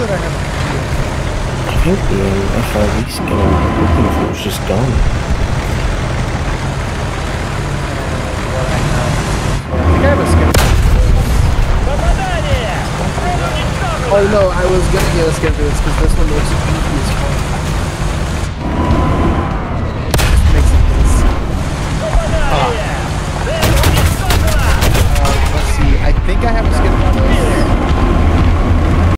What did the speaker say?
I think the uh, FIV FRV skin I'm looking for was just gone. I a skin. Oh no, I was gonna get a skin for this because this one looks creepy as fuck.